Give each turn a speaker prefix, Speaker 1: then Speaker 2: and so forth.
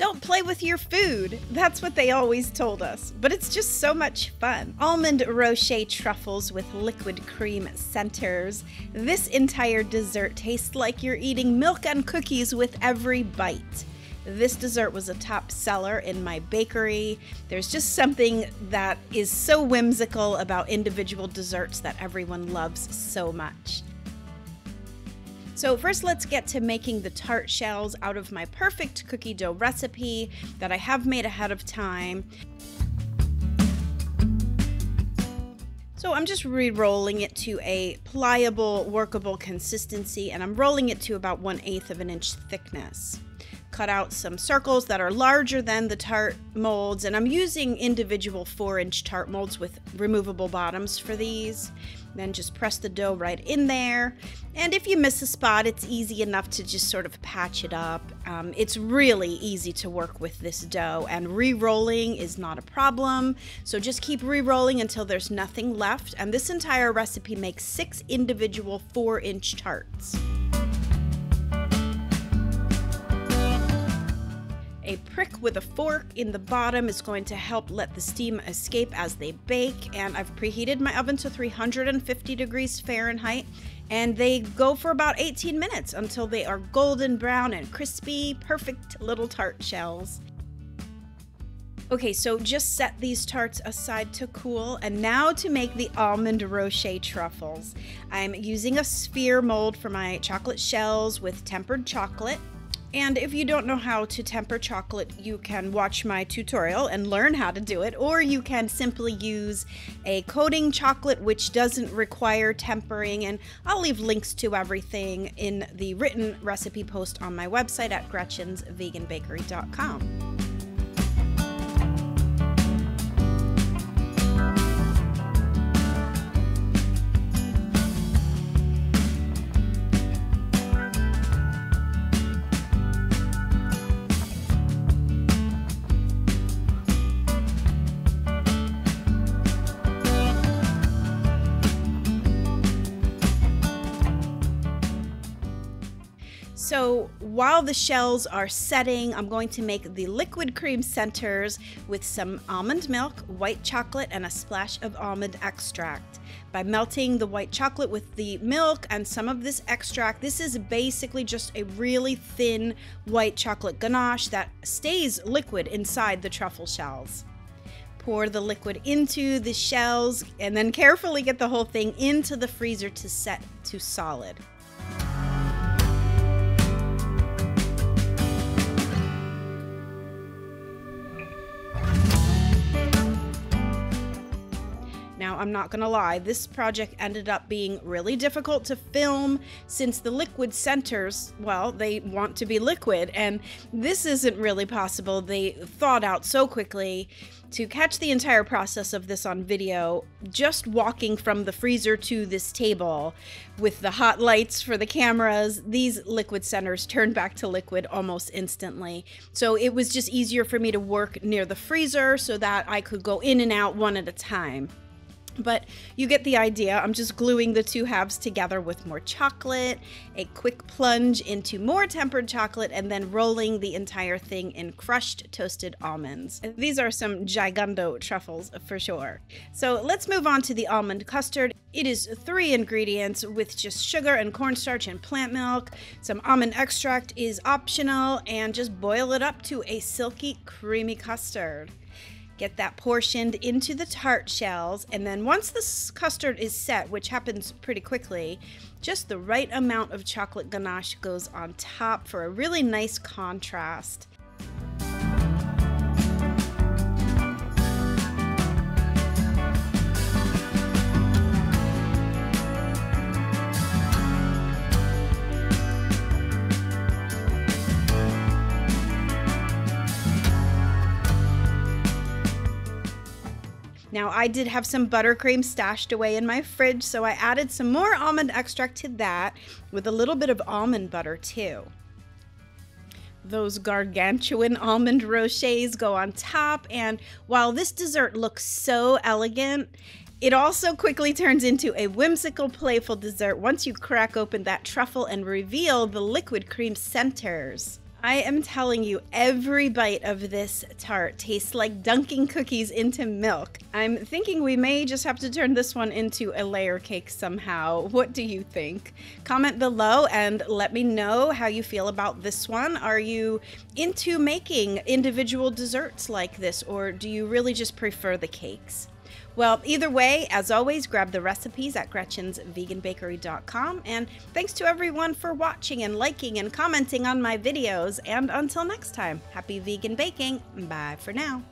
Speaker 1: Don't play with your food. That's what they always told us. But it's just so much fun. Almond rocher truffles with liquid cream centers. This entire dessert tastes like you're eating milk and cookies with every bite. This dessert was a top seller in my bakery. There's just something that is so whimsical about individual desserts that everyone loves so much. So first let's get to making the tart shells out of my perfect cookie dough recipe that I have made ahead of time. So I'm just re-rolling it to a pliable, workable consistency and I'm rolling it to about 1 8 of an inch thickness cut out some circles that are larger than the tart molds and I'm using individual 4 inch tart molds with removable bottoms for these. Then just press the dough right in there. And if you miss a spot, it's easy enough to just sort of patch it up. Um, it's really easy to work with this dough and re-rolling is not a problem. So just keep re-rolling until there's nothing left. And this entire recipe makes six individual four inch tarts. With a fork in the bottom is going to help let the steam escape as they bake. And I've preheated my oven to 350 degrees Fahrenheit. And they go for about 18 minutes until they are golden brown and crispy, perfect little tart shells. Okay, so just set these tarts aside to cool, and now to make the almond rocher truffles. I'm using a sphere mold for my chocolate shells with tempered chocolate. And if you don't know how to temper chocolate, you can watch my tutorial and learn how to do it, or you can simply use a coating chocolate which doesn't require tempering. And I'll leave links to everything in the written recipe post on my website at gretchensveganbakery.com. So while the shells are setting, I'm going to make the liquid cream centers with some almond milk, white chocolate, and a splash of almond extract. By melting the white chocolate with the milk and some of this extract, this is basically just a really thin white chocolate ganache that stays liquid inside the truffle shells. Pour the liquid into the shells and then carefully get the whole thing into the freezer to set to solid. I'm not gonna lie, this project ended up being really difficult to film since the liquid centers, well, they want to be liquid, and this isn't really possible. They thawed out so quickly. To catch the entire process of this on video, just walking from the freezer to this table with the hot lights for the cameras, these liquid centers turned back to liquid almost instantly. So it was just easier for me to work near the freezer so that I could go in and out one at a time. But you get the idea. I'm just gluing the two halves together with more chocolate, a quick plunge into more tempered chocolate, and then rolling the entire thing in crushed toasted almonds. These are some gigundo truffles for sure. So let's move on to the almond custard. It is three ingredients with just sugar and cornstarch and plant milk. Some almond extract is optional, and just boil it up to a silky, creamy custard. Get that portioned into the tart shells, and then once the custard is set, which happens pretty quickly, just the right amount of chocolate ganache goes on top for a really nice contrast. Now I did have some buttercream stashed away in my fridge, so I added some more almond extract to that with a little bit of almond butter too. Those gargantuan almond rochers go on top, and while this dessert looks so elegant, it also quickly turns into a whimsical, playful dessert once you crack open that truffle and reveal the liquid cream centers. I am telling you, every bite of this tart tastes like dunking cookies into milk. I'm thinking we may just have to turn this one into a layer cake somehow. What do you think? Comment below and let me know how you feel about this one. Are you into making individual desserts like this, or do you really just prefer the cakes? Well, either way, as always, grab the recipes at gretchensveganbakery.com. And thanks to everyone for watching and liking and commenting on my videos. And until next time, happy vegan baking. Bye for now.